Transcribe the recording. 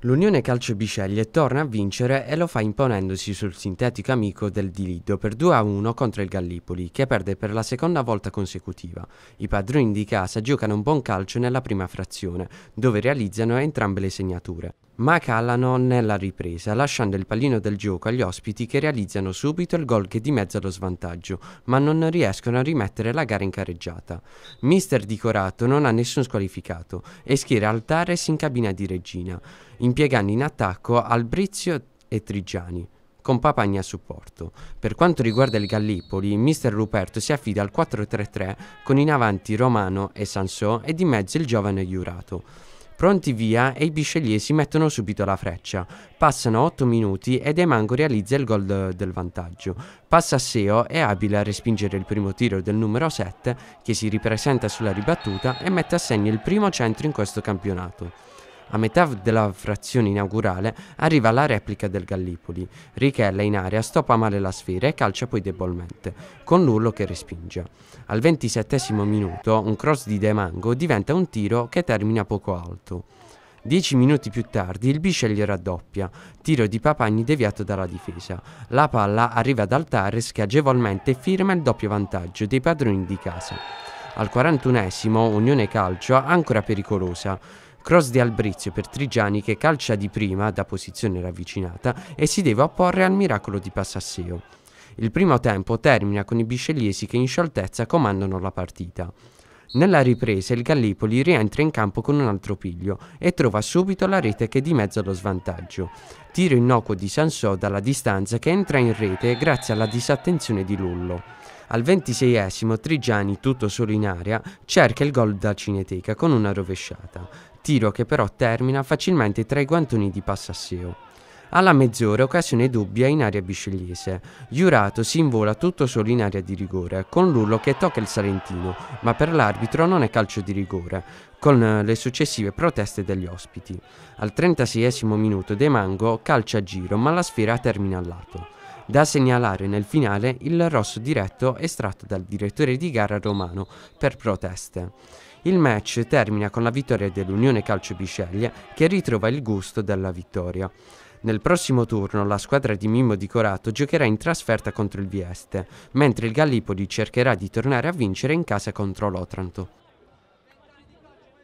L'Unione Calcio Bisceglie torna a vincere e lo fa imponendosi sul sintetico amico del Di Lido per 2-1 contro il Gallipoli, che perde per la seconda volta consecutiva. I padroni di casa giocano un buon calcio nella prima frazione, dove realizzano entrambe le segnature ma calano nella ripresa, lasciando il pallino del gioco agli ospiti che realizzano subito il gol che dimezza lo svantaggio, ma non riescono a rimettere la gara in careggiata. Mister Di Corato non ha nessun squalificato e schiera Altares in cabina di regina, impiegando in attacco Albrizio e Trigiani con Papagni a supporto. Per quanto riguarda il Gallipoli, mister Ruperto si affida al 4-3-3 con in avanti Romano e Sansò e di mezzo il giovane Iurato. Pronti via e i biscegliesi mettono subito la freccia. Passano 8 minuti ed Emango realizza il gol de- del vantaggio. Passa a Seo, è abile a respingere il primo tiro del numero 7 che si ripresenta sulla ribattuta e mette a segno il primo centro in questo campionato. A metà della frazione inaugurale arriva la replica del Gallipoli. Richella in area stoppa male la sfera e calcia poi debolmente, con l'urlo che respinge. Al ventisettesimo minuto un cross di De Mango diventa un tiro che termina poco alto. Dieci minuti più tardi il Bisceglie raddoppia, tiro di Papagni deviato dalla difesa. La palla arriva ad Altares che agevolmente firma il doppio vantaggio dei padroni di casa. Al 41esimo Unione Calcio ancora pericolosa. Cross di Albrizio per Trigiani che calcia di prima da posizione ravvicinata e si deve opporre al miracolo di Passasseo. Il primo tempo termina con i biscegliesi che in scioltezza comandano la partita. Nella ripresa il Gallipoli rientra in campo con un altro piglio e trova subito la rete che dimezza lo svantaggio. Tiro innocuo di Sansò dalla distanza che entra in rete grazie alla disattenzione di Lullo. Al ventiseiesimo Trigiani, tutto solo in aria, cerca il gol da Cineteca con una rovesciata, tiro che però termina facilmente tra i guantoni di Passasseo. Alla mezz'ora occasione dubbia in area biscegliese. Giurato si invola tutto solo in area di rigore, con l'urlo che tocca il Salentino, ma per l'arbitro non è calcio di rigore, con le successive proteste degli ospiti. Al 36 minuto De Mango calcia a giro, ma la sfera termina al lato. Da segnalare nel finale il rosso diretto estratto dal direttore di gara romano per proteste. Il match termina con la vittoria dell'Unione Calcio Bisceglie che ritrova il gusto della vittoria. Nel prossimo turno la squadra di Mimmo di Corato giocherà in trasferta contro il Vieste, mentre il Gallipoli cercherà di tornare a vincere in casa contro l'Otranto.